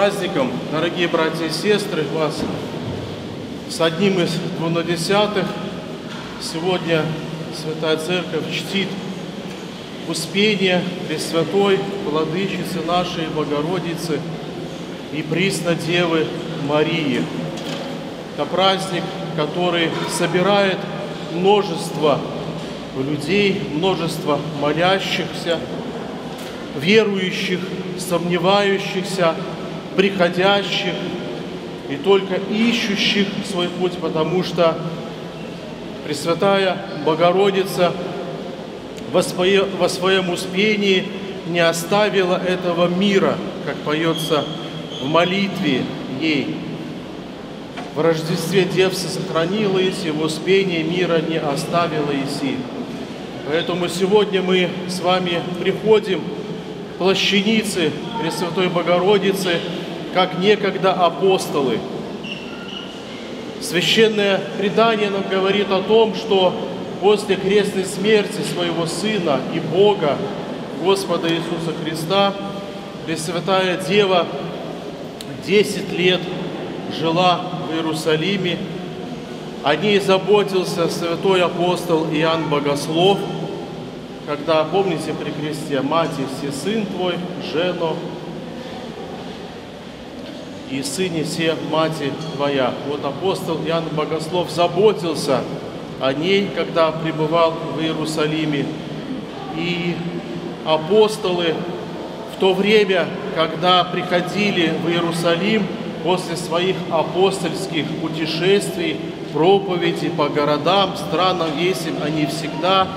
праздником, дорогие братья и сестры, вас с одним из двунадесятых. Сегодня Святая Церковь чтит Успение Пресвятой Владычицы нашей Богородицы и Присно Девы Марии. Это праздник, который собирает множество людей, множество молящихся, верующих, сомневающихся, приходящих и только ищущих свой путь, потому что Пресвятая Богородица во, свое, во своем успении не оставила этого мира, как поется в молитве ей. В Рождестве Девса сохранила Иси, в успении мира не оставила Иси. Поэтому сегодня мы с вами приходим к плащанице Пресвятой Богородицы, как некогда апостолы. Священное предание нам говорит о том, что после крестной смерти своего Сына и Бога, Господа Иисуса Христа, Пресвятая Дева 10 лет жила в Иерусалиме. О ней заботился святой апостол Иоанн Богослов, когда, помните, при кресте «Мать все сын твой, жено, и сыне все мати твоя». Вот апостол Иоанн Богослов заботился о ней, когда пребывал в Иерусалиме. И апостолы в то время, когда приходили в Иерусалим после своих апостольских путешествий, проповеди по городам, странам, весим, они всегда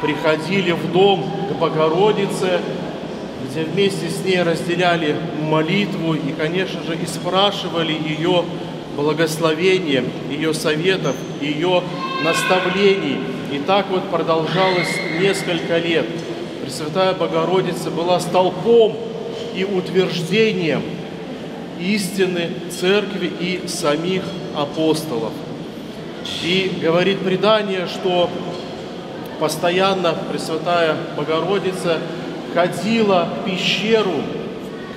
приходили в дом к Богородице, где вместе с ней разделяли молитву и, конечно же, и спрашивали ее благословением, ее советов, ее наставлений. И так вот продолжалось несколько лет. Пресвятая Богородица была столпом и утверждением истины Церкви и самих апостолов. И говорит предание, что постоянно Пресвятая Богородица ходила в пещеру,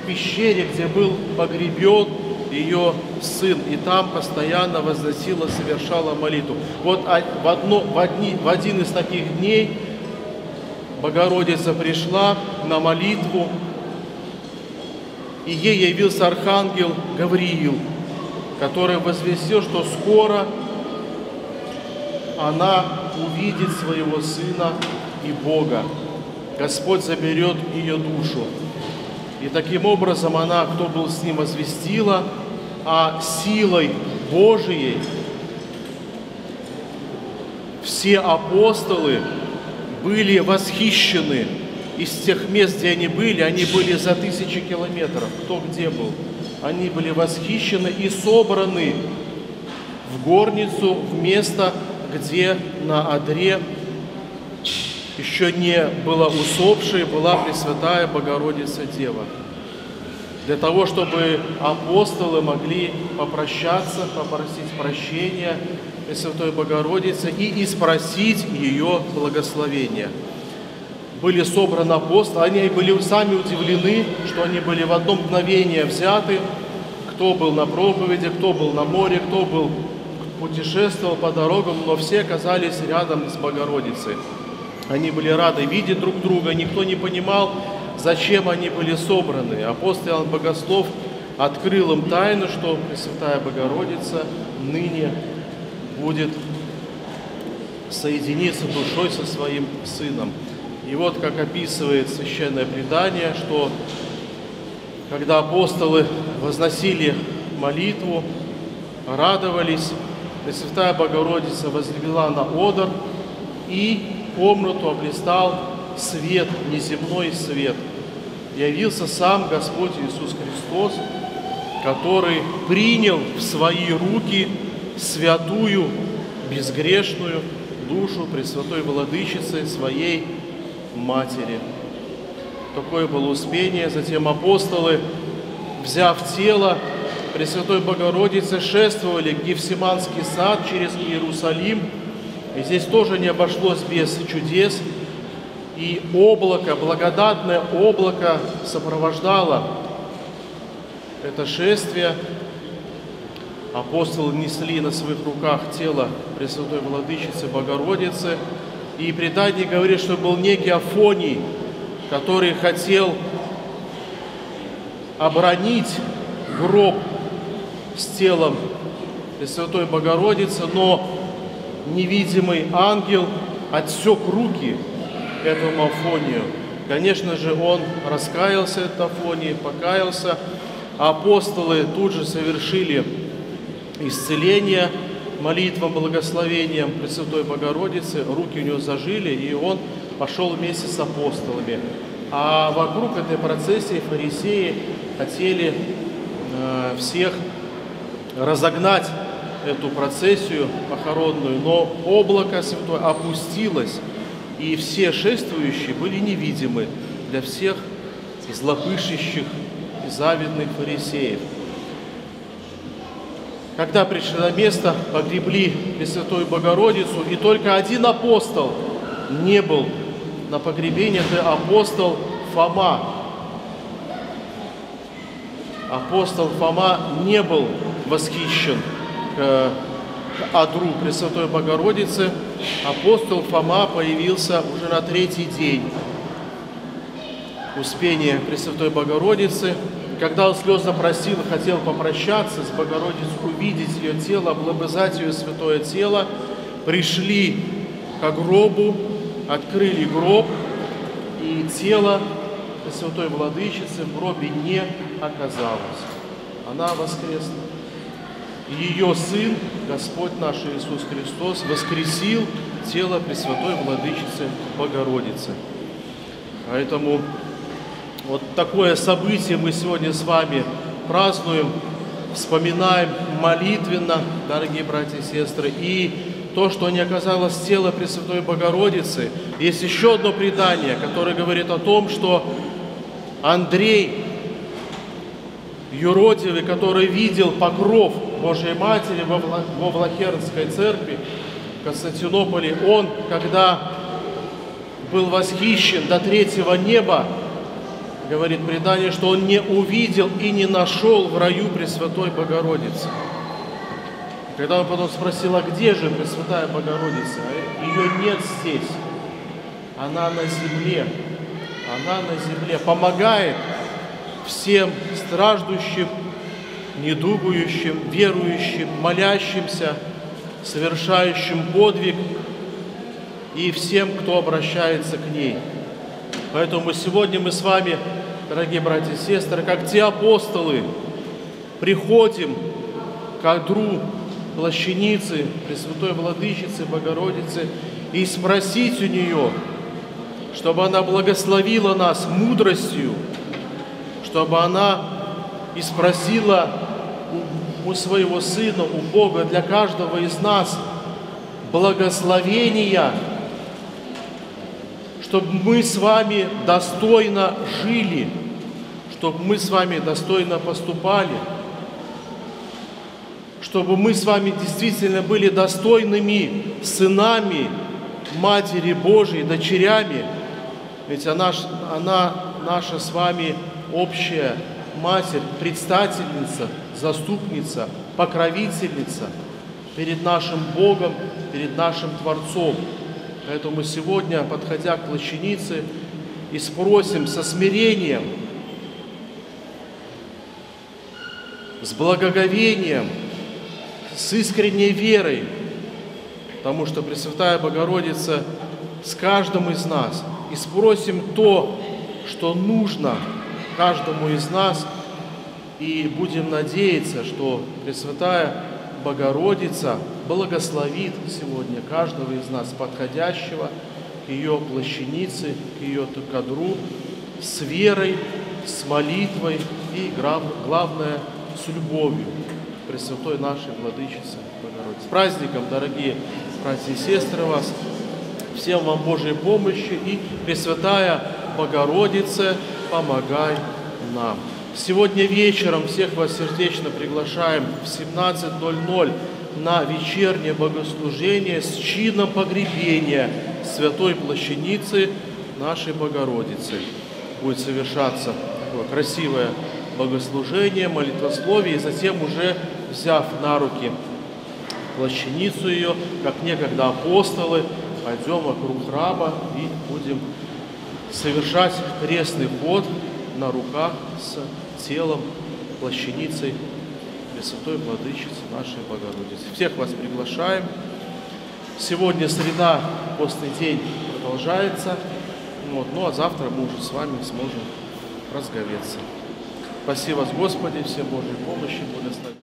в пещере, где был погребен ее сын, и там постоянно возносила, совершала молитву. Вот в, одно, в, одни, в один из таких дней Богородица пришла на молитву, и ей явился архангел Гавриил, который возвестил, что скоро она увидит своего сына и Бога. Господь заберет ее душу. И таким образом она, кто был с ним, возвестила, а силой Божией все апостолы были восхищены из тех мест, где они были, они были за тысячи километров, кто где был. Они были восхищены и собраны в горницу, в место, где на одре еще не была усопшей, была Пресвятая Богородица Дева. Для того, чтобы апостолы могли попрощаться, попросить прощения Пресвятой Богородицы и испросить ее благословения. Были собраны апостолы, они были сами удивлены, что они были в одно мгновение взяты, кто был на проповеди, кто был на море, кто был путешествовал по дорогам, но все оказались рядом с Богородицей. Они были рады видеть друг друга, никто не понимал, зачем они были собраны. Апостол Иоанн Богослов открыл им тайну, что Пресвятая Богородица ныне будет соединиться душой со своим сыном. И вот как описывает священное предание, что когда апостолы возносили молитву, радовались, Пресвятая Богородица возвела на одор и комнату облистал свет, неземной свет. Явился сам Господь Иисус Христос, который принял в свои руки святую, безгрешную душу Пресвятой Владычицы, своей Матери. Такое было успение. Затем апостолы, взяв тело Пресвятой Богородицы, шествовали в Гефсиманский сад через Иерусалим – и здесь тоже не обошлось без чудес. И облако, благодатное облако сопровождало это шествие. Апостолы несли на своих руках тело Пресвятой Владычицы Богородицы. И предание говорит, что был некий Афоний, который хотел оборонить гроб с телом Пресвятой Богородицы, но невидимый ангел отсек руки этому Афонию. Конечно же, он раскаялся, этот Афоний, покаялся. Апостолы тут же совершили исцеление молитвам, благословением Пресвятой Богородицы. Руки у него зажили, и он пошел вместе с апостолами. А вокруг этой процессии фарисеи хотели э, всех разогнать эту процессию похоронную, но облако святое опустилось, и все шествующие были невидимы для всех злопышущих и завидных фарисеев. Когда пришли на место, погребли Пресвятую Богородицу, и только один апостол не был на погребении, это апостол Фома. Апостол Фома не был восхищен к адру Пресвятой Богородицы, апостол Фома появился уже на третий день Успения Пресвятой Богородицы. Когда он слезно просил хотел попрощаться с Богородицей, увидеть ее тело, облобызать ее святое тело, пришли к гробу, открыли гроб, и тело Пресвятой Владычицы в гробе не оказалось. Она воскресла ее Сын, Господь наш Иисус Христос, воскресил тело Пресвятой Владычицы Богородицы. Поэтому вот такое событие мы сегодня с вами празднуем, вспоминаем молитвенно, дорогие братья и сестры, и то, что не оказалось тело Пресвятой Богородицы. Есть еще одно предание, которое говорит о том, что Андрей Юродивый, который видел покров Божьей Матери во, Влахернской церкви в Константинополе, он, когда был восхищен до третьего неба, говорит предание, что он не увидел и не нашел в раю Пресвятой Богородицы. Когда он потом спросил, а где же Пресвятая Богородица? Ее нет здесь. Она на земле. Она на земле. Помогает всем страждущим недугующим, верующим, молящимся, совершающим подвиг и всем, кто обращается к ней. Поэтому сегодня мы с вами, дорогие братья и сестры, как те апостолы, приходим к одру плащаницы, Пресвятой Владычицы, Богородицы, и спросить у нее, чтобы она благословила нас мудростью, чтобы она и спросила у своего Сына, у Бога для каждого из нас благословения, чтобы мы с вами достойно жили, чтобы мы с вами достойно поступали, чтобы мы с вами действительно были достойными сынами Матери Божией, дочерями, ведь она, она наша с вами общая Матерь, предстательница, заступница, покровительница перед нашим Богом, перед нашим Творцом. Поэтому сегодня, подходя к плащанице, и спросим со смирением, с благоговением, с искренней верой, потому что Пресвятая Богородица с каждым из нас, и спросим то, что нужно каждому из нас, и будем надеяться, что Пресвятая Богородица благословит сегодня каждого из нас, подходящего к ее плащанице, к ее кадру, с верой, с молитвой и, главное, с любовью Пресвятой нашей Владычицы Богородицы. С праздником, дорогие братья и сестры, вас! Всем вам Божьей помощи и Пресвятая Богородица, помогай нам. Сегодня вечером всех вас сердечно приглашаем в 17.00 на вечернее богослужение с чином погребения Святой Плащаницы нашей Богородицы. Будет совершаться такое красивое богослужение, молитвословие, и затем уже взяв на руки плащаницу ее, как некогда апостолы, пойдем вокруг храма и будем совершать крестный ход на руках с телом, плащаницей Пресвятой Владычицы нашей Богородицы. Всех вас приглашаем. Сегодня среда, постный день продолжается. Вот, ну а завтра мы уже с вами сможем разговеться. Спасибо Господи, всем Божьей помощи, благословения.